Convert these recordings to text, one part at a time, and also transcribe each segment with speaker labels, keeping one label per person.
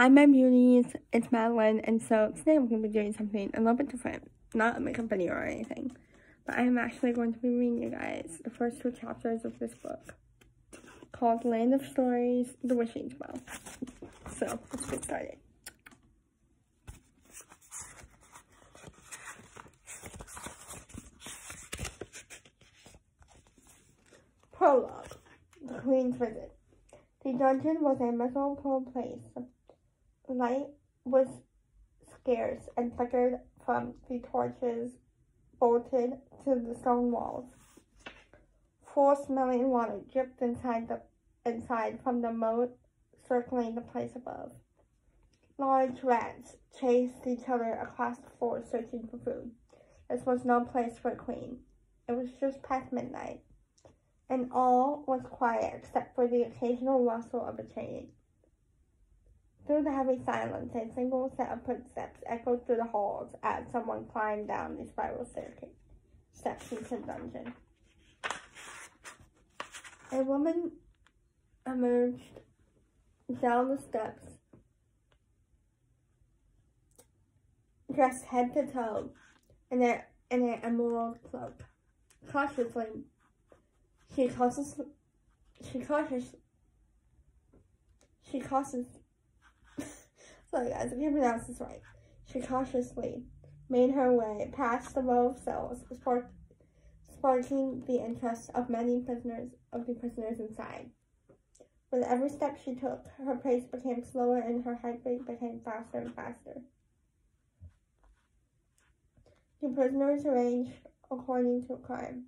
Speaker 1: Hi my beauties, it's Madeline and so today I'm going to be doing something a little bit different. Not a makeup video or anything. But I am actually going to be reading you guys the first two chapters of this book. Called Land of Stories, The Wishing Spell. So, let's get started. Prologue. The Queen's Visit. The dungeon was a miserable place Light was scarce and flickered from the torches bolted to the stone walls. Foul-smelling water dripped inside the inside from the moat circling the place above. Large rats chased each other across the floor searching for food. This was no place for a queen. It was just past midnight, and all was quiet except for the occasional rustle of a chain. Through the heavy silence, a single set of footsteps echoed through the halls as someone climbed down the spiral staircase steps into the dungeon. A woman emerged down the steps, dressed head to toe in a in an emerald cloak. Cautiously, she cautiously, she cautiously, she cautiously Sorry guys, I can't pronounce this right. She cautiously made her way past the row of cells, spark, sparking the interest of many prisoners of the prisoners inside. With every step she took, her pace became slower and her heartbeat became faster and faster. The prisoners arranged according to crime.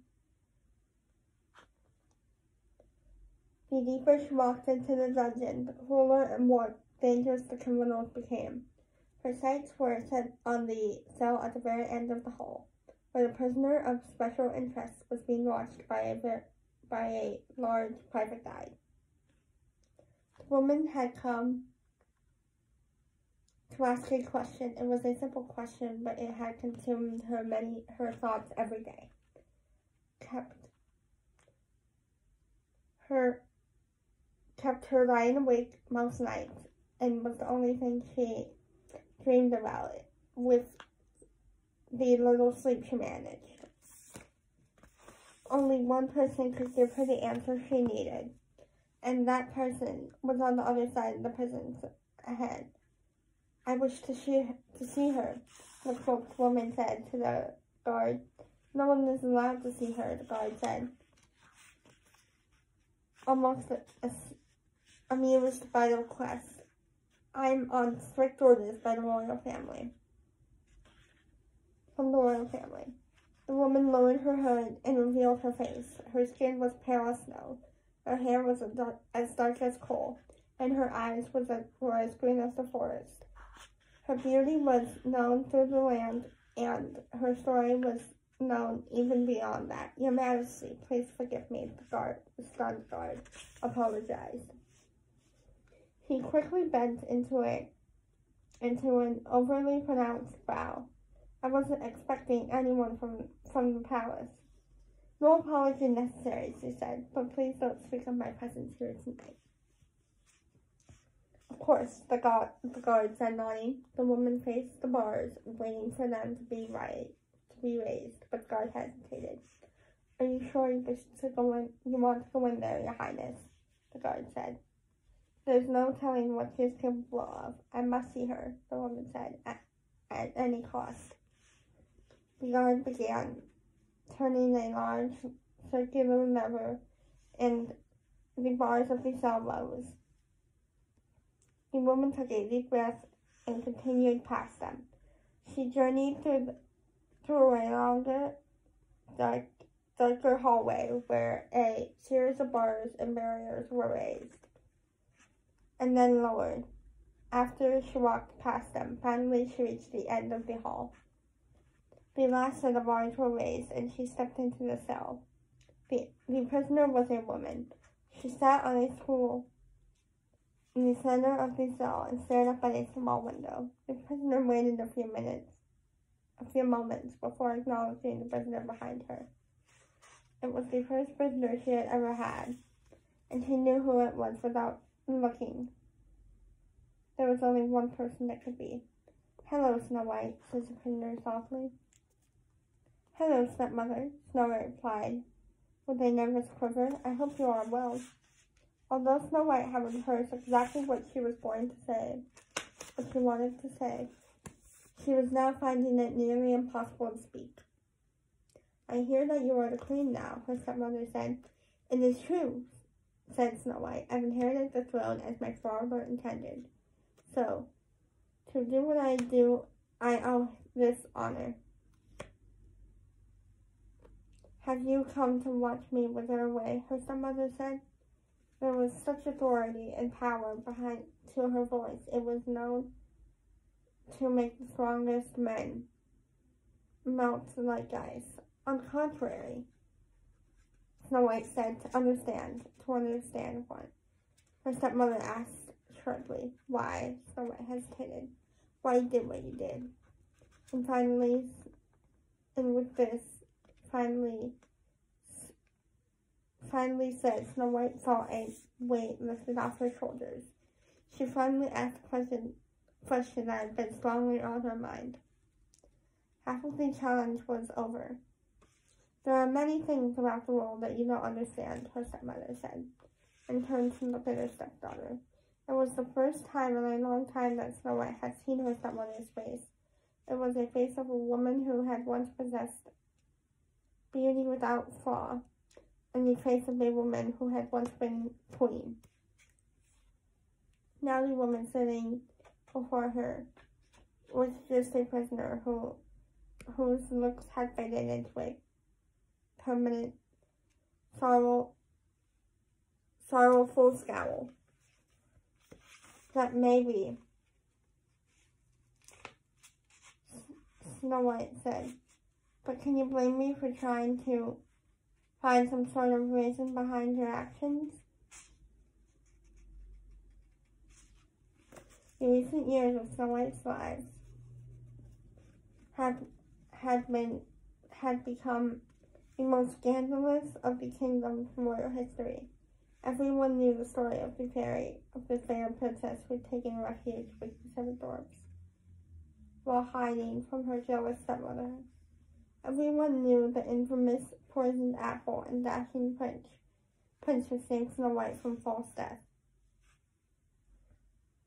Speaker 1: The deeper she walked into the dungeon, the cooler and more dangerous the criminals became. Her sights were set on the cell at the very end of the hall, where the prisoner of special interest was being watched by a, by a large private eye. The woman had come to ask a question. It was a simple question, but it had consumed her many her thoughts every day. Kept her kept her lying awake most nights and was the only thing she dreamed about it with the little sleep she managed. Only one person could give her the answer she needed, and that person was on the other side of the prison's head. I wish to see, to see her, the cloaked woman said to the guard. No one is allowed to see her, the guard said. Almost amused by the request. I'm on strict orders by the royal family. From the royal family. The woman lowered her hood and revealed her face. Her skin was pale as snow. Her hair was dark, as dark as coal, and her eyes was were as green as the forest. Her beauty was known through the land, and her story was known even beyond that. Your Majesty, please forgive me, the guard, the stunned guard apologized. He quickly bent into a into an overly pronounced bow. I wasn't expecting anyone from from the palace. No apology necessary, she said, but please don't speak of my presence here tonight. Of course, the guard, the guard said, nodding. The woman faced the bars, waiting for them to be right, to be raised, but the guard hesitated. Are you sure you wish to go in, you want to go in there, your highness? The guard said. There's no telling what she is capable of. I must see her, the woman said, at, at any cost. The guard began, turning a large circular lever, and the bars of the cell rose. The woman took a deep breath and continued past them. She journeyed through, through a longer, dark, darker hallway where a series of bars and barriers were raised and then lowered. After she walked past them, finally she reached the end of the hall. The last of the bars were raised, and she stepped into the cell. The, the prisoner was a woman. She sat on a stool in the center of the cell and stared up at a small window. The prisoner waited a few minutes, a few moments before acknowledging the prisoner behind her. It was the first prisoner she had ever had, and she knew who it was without looking. There was only one person that could be. Hello, Snow White, says the prisoner softly. Hello, stepmother, Snow White replied, with a nervous quiver. I hope you are well. Although Snow White had rehearsed exactly what she was going to say, what she wanted to say, she was now finding it nearly impossible to speak. I hear that you are the queen now, her stepmother said. It is true, said Snow White. I've inherited the throne as my father intended. So, to do what I do, I owe this honor. Have you come to watch me wither away? Her stepmother said. There was such authority and power behind to her voice. It was known to make the strongest men melt like ice. On contrary, Snow White said to understand, to understand what? Her stepmother asked sharply. Why? Snow White hesitated. Why did what you did. And finally, and with this, finally, finally said Snow White saw a weight lifted off her shoulders. She finally asked a question, question that had been strongly on her mind. Half of the challenge was over. There are many things about the world that you don't understand, her stepmother said, and turned to look at her stepdaughter. It was the first time in a long time that Snow White had seen her stepmother's face. It was a face of a woman who had once possessed beauty without flaw, and the face of a woman who had once been queen. Now the woman sitting before her was just a prisoner who whose looks had faded into a permanent sorrow, sorrowful scowl. That maybe, Snow White said. But can you blame me for trying to find some sort of reason behind your actions? The recent years of Snow White's lives had had been had become the most scandalous of the kingdom's royal history. Everyone knew the story of the fairy of the fair princess who had taken refuge with the seven dwarfs while hiding from her jealous stepmother. Everyone knew the infamous poisoned apple and dashing prince, prince who saved Snow White from false death.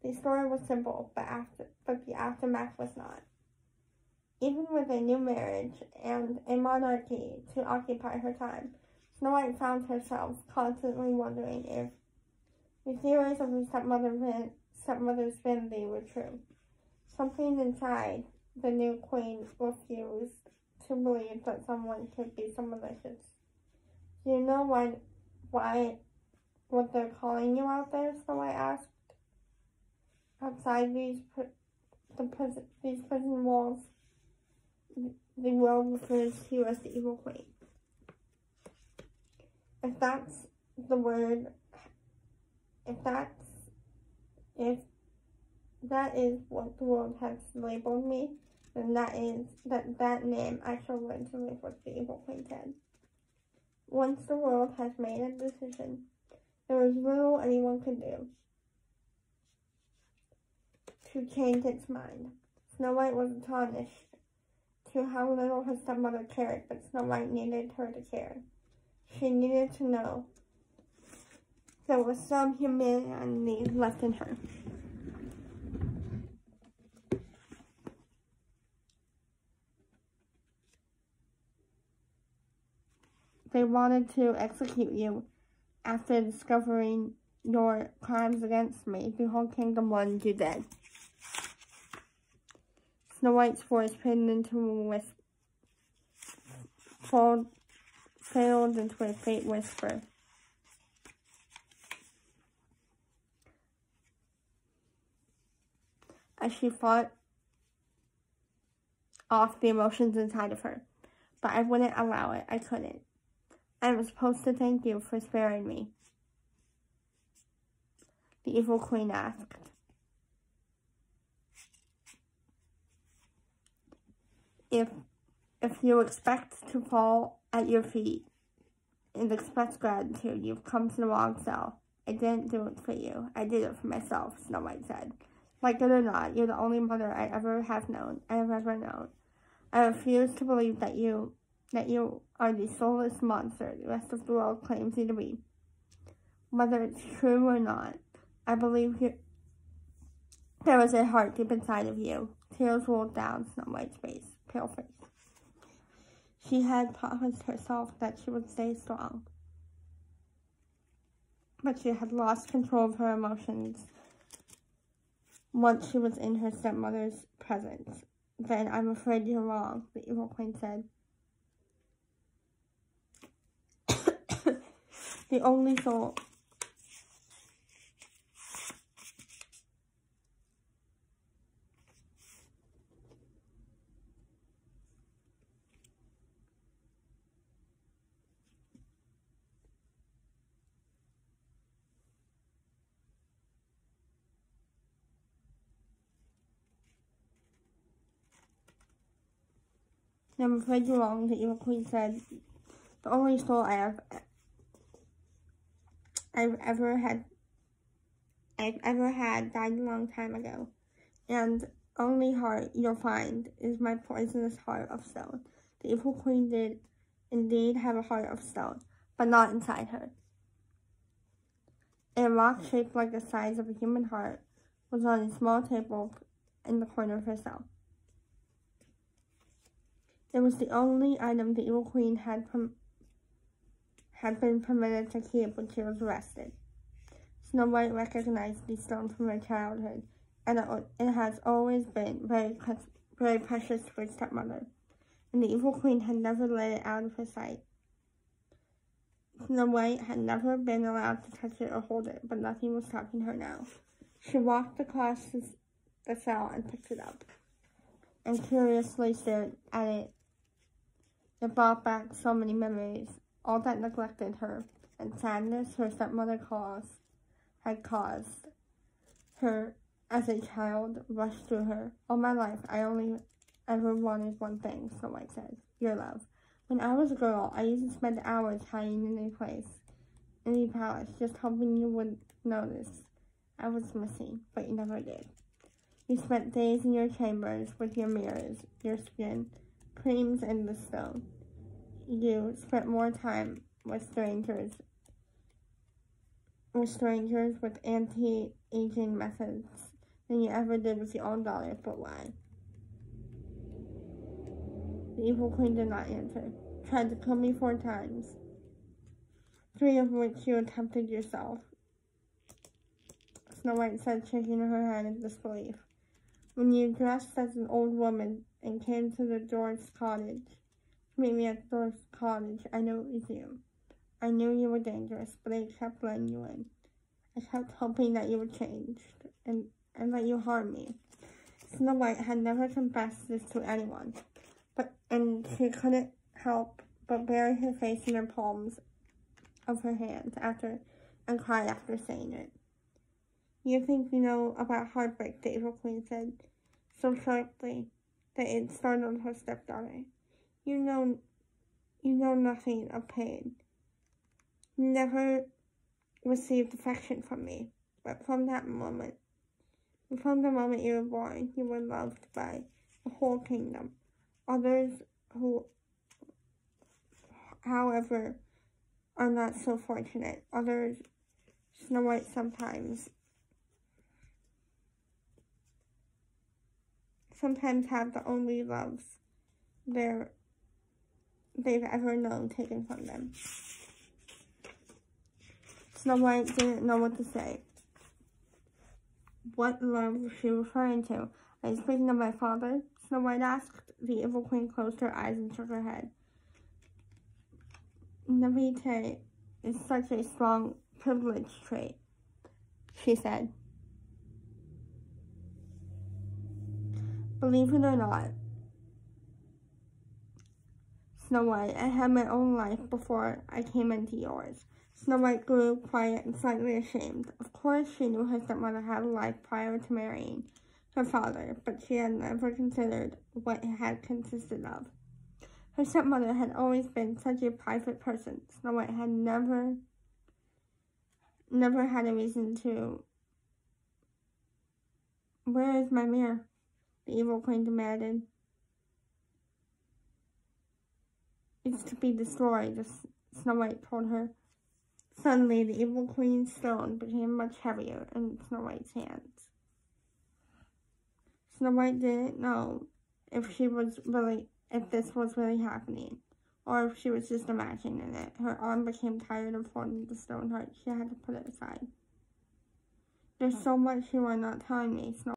Speaker 1: The story was simple, but after but the aftermath was not. Even with a new marriage and a monarchy to occupy her time, Snow White found herself constantly wondering if the theories of her stepmother stepmother's vanity were true. Something inside the new queen refused to believe that someone could be so malicious. Do you know why, why, what they're calling you out there? So I asked. Outside these, the prison, these prison walls, the world refers to you as the evil queen. If that's the word, if that's, if that is what the world has labeled me, then that is that that name I shall learn to live with the evil queen said. Once the world has made a decision, there is little anyone can do to change its mind. Snow White was astonished to how little her stepmother cared, but Snow White needed her to care. She needed to know there was some humanity left in her. They wanted to execute you after discovering your crimes against me. The whole kingdom wanted you dead. Snow White's voice faded into a whisper. Failed into a faint whisper. As she fought off the emotions inside of her. But I wouldn't allow it. I couldn't. I was supposed to thank you for sparing me. The evil queen asked. If if you expect to fall at your feet and express gratitude, you've come to the wrong cell. I didn't do it for you. I did it for myself, Snow White said, Like it or not, you're the only mother I ever have known, I have ever known. I refuse to believe that you that you are the soulless monster the rest of the world claims you to be. Whether it's true or not, I believe you, there was a heart deep inside of you. Tears rolled down Snow White's face, pale face. She had promised herself that she would stay strong. But she had lost control of her emotions once she was in her stepmother's presence. Then I'm afraid you're wrong, the evil queen said. the only soul I'm afraid you're wrong, the evil queen said. The only soul I have I've ever had I've ever had died a long time ago. And only heart you'll find is my poisonous heart of stone. The evil queen did indeed have a heart of stone, but not inside her. A rock shaped like the size of a human heart was on a small table in the corner of her cell. It was the only item the evil queen had had been permitted to keep when she was arrested. Snow White recognized the stone from her childhood, and it, it has always been very, very precious to her stepmother, and the evil queen had never let it out of her sight. Snow White had never been allowed to touch it or hold it, but nothing was stopping her now. She walked across the cell and picked it up, and curiously stared at it it brought back so many memories, all that neglected her, and sadness her stepmother caused, had caused her as a child rushed through her. All my life, I only ever wanted one thing, so I said, your love. When I was a girl, I used to spend hours hiding in a place, in a palace, just hoping you would notice I was missing, but you never did. You spent days in your chambers with your mirrors, your skin, creams and the stone. You spent more time with strangers with strangers with anti-aging methods than you ever did with your own daughter, but why? The evil queen did not answer. Tried to kill me four times, three of which you attempted yourself. Snow White said, shaking her head in disbelief. When you dressed as an old woman and came to the dwarfs' cottage meet me at dwarfs' cottage, I knew it was you. I knew you were dangerous, but I kept letting you in. I kept hoping that you would change and, and that you harm me. Snow White had never confessed this to anyone, but and she couldn't help but bury her face in her palms of her hands after and cry after saying it. You think you know about heartbreak, the evil queen said so sharply that it startled her stepdaughter. You know, you know nothing of pain. Never received affection from me, but from that moment, from the moment you were born, you were loved by the whole kingdom. Others who, however, are not so fortunate. Others, Snow White sometimes sometimes have the only loves they're, they've ever known taken from them. Snow White didn't know what to say. What love was she referring to? Are you speaking of my father? Snow White asked. The evil queen closed her eyes and shook her head. Naivete is such a strong privilege trait, she said. Believe it or not, Snow White, I had my own life before I came into yours. Snow White grew quiet and slightly ashamed. Of course, she knew her stepmother had a life prior to marrying her father, but she had never considered what it had consisted of. Her stepmother had always been such a private person. Snow White had never, never had a reason to Where is my mirror? The evil queen demanded. It's to be destroyed, Snow White told her. Suddenly, the evil queen's stone became much heavier in Snow White's hands. Snow White didn't know if she was really, if this was really happening, or if she was just imagining it. Her arm became tired of holding the stone heart. She had to put it aside. There's so much you are not telling me, Snow